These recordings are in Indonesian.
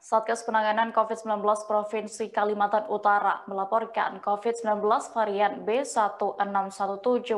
Satgas Penanganan COVID-19 Provinsi Kalimantan Utara melaporkan COVID-19 varian B1617.2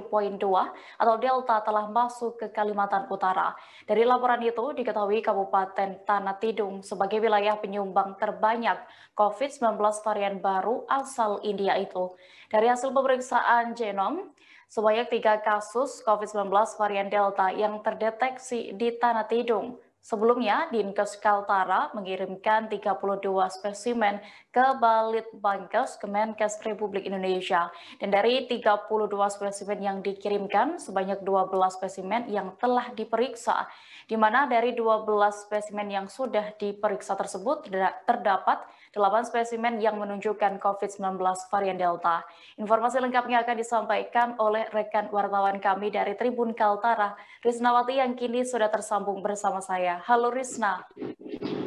atau Delta telah masuk ke Kalimantan Utara. Dari laporan itu diketahui Kabupaten Tanah Tidung sebagai wilayah penyumbang terbanyak COVID-19 varian baru asal India itu. Dari hasil pemeriksaan genom, sebanyak tiga kasus COVID-19 varian Delta yang terdeteksi di Tanah Tidung Sebelumnya, Dinkes Kaltara mengirimkan 32 spesimen ke Balit Bankes Kemenkes Republik Indonesia. Dan dari 32 spesimen yang dikirimkan, sebanyak 12 spesimen yang telah diperiksa, di mana dari 12 spesimen yang sudah diperiksa tersebut terdapat 8 spesimen yang menunjukkan COVID-19 varian Delta. Informasi lengkapnya akan disampaikan oleh rekan wartawan kami dari Tribun Kaltara, Risnawati yang kini sudah tersambung bersama saya. Halo Risna.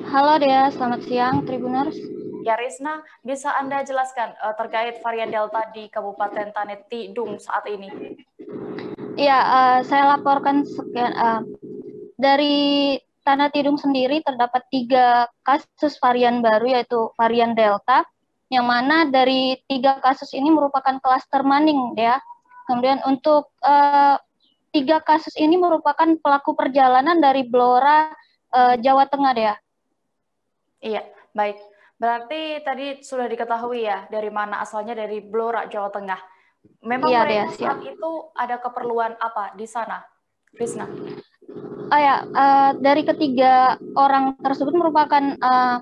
Halo Dea, selamat siang Tribuners. Ya Risna, bisa Anda jelaskan uh, terkait varian Delta di Kabupaten Tanah Tidung saat ini? Iya, uh, saya laporkan sekian, uh, dari Tanah Tidung sendiri terdapat tiga kasus varian baru yaitu varian Delta, yang mana dari tiga kasus ini merupakan klaster maning, ya. Kemudian untuk uh, tiga kasus ini merupakan pelaku perjalanan dari Blora uh, Jawa Tengah ya. Iya, baik. Berarti tadi sudah diketahui ya dari mana asalnya dari Blora Jawa Tengah. Memang iya, mereka saat itu ada keperluan apa di sana, Krisna? Oh ya, uh, dari ketiga orang tersebut merupakan uh,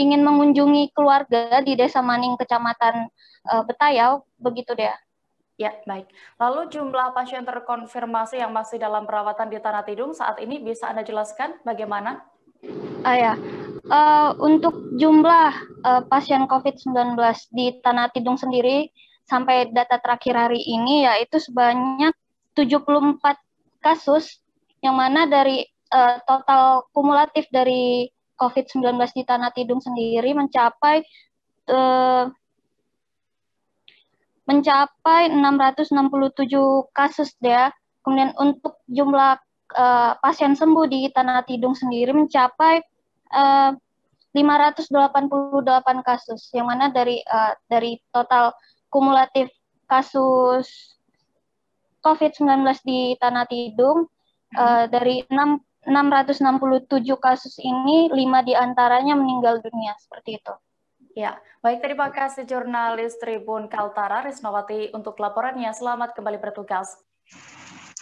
ingin mengunjungi keluarga di Desa Maning, Kecamatan uh, Betayau, begitu deh. Ya, baik. Lalu jumlah pasien terkonfirmasi yang masih dalam perawatan di Tanah Tidung saat ini bisa Anda jelaskan bagaimana? Ah ya, uh, untuk jumlah uh, pasien COVID-19 di Tanah Tidung sendiri sampai data terakhir hari ini yaitu sebanyak 74 kasus yang mana dari uh, total kumulatif dari COVID-19 di Tanah Tidung sendiri mencapai uh, mencapai 667 kasus ya. Kemudian untuk jumlah uh, pasien sembuh di Tanah Tidung sendiri mencapai uh, eh, 588 kasus, yang mana dari uh, dari total kumulatif kasus COVID-19 di Tanah Tidung uh, dari 6 667 kasus ini, lima di antaranya meninggal dunia seperti itu. Ya, baik terima kasih jurnalis Tribun Kaltara Risnawati untuk laporannya. Selamat kembali bertugas.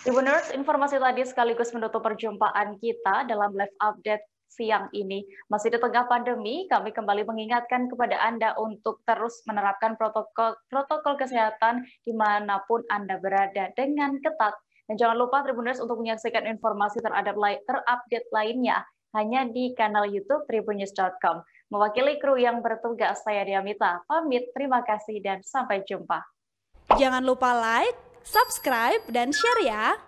Tribuners, informasi tadi sekaligus menutup perjumpaan kita dalam live update siang ini. Masih di tengah pandemi, kami kembali mengingatkan kepada Anda untuk terus menerapkan protokol protokol kesehatan di mana pun Anda berada dengan ketat. Dan jangan lupa Tribuners untuk menyaksikan informasi terupdate lainnya hanya di kanal YouTube tribunnews.com. Mewakili kru yang bertugas, saya Diamita. Pamit, terima kasih dan sampai jumpa. Jangan lupa like, subscribe, dan share ya.